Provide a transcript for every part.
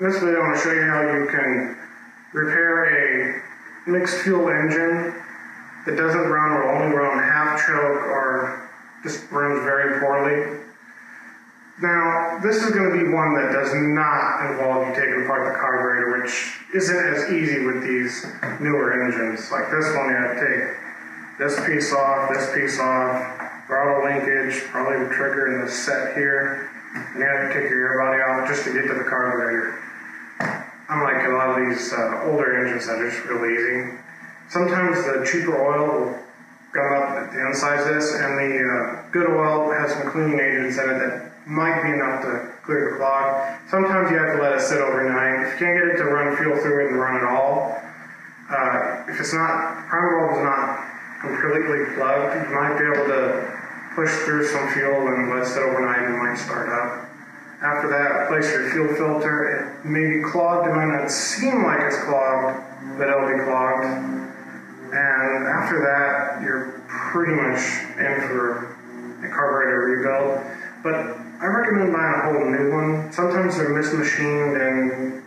In this video, I'm going to show you how you can repair a mixed fuel engine that doesn't run or only run half choke or just runs very poorly. Now, this is going to be one that does not involve you taking apart the carburetor, which isn't as easy with these newer engines. Like this one, you have to take this piece off, this piece off, throttle linkage, probably the trigger and the set here, and you have to take your air body off just to get to the carburetor unlike a lot of these uh, older engines that are just real easy. Sometimes the cheaper oil will come up the inside of this, and the uh, good oil has some cleaning agents in it that might be enough to clear the clog. Sometimes you have to let it sit overnight. If you can't get it to run fuel through it and run at all, uh, if it's not, primer bulb is not completely plugged, you might be able to push through some fuel and let it sit overnight and it might start up. After that, replace your fuel filter. It may be clogged. It might not seem like it's clogged, but it'll be clogged. And after that, you're pretty much in for a carburetor rebuild. But I recommend buying a whole new one. Sometimes they're mismachined and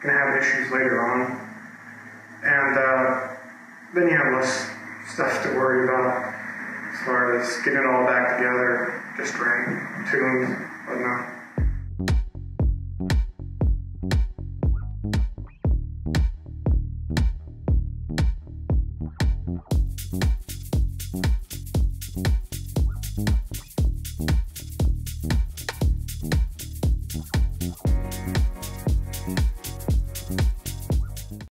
can have issues later on. And uh, then you have less stuff to worry about as far as getting it all back together, just right, tuned.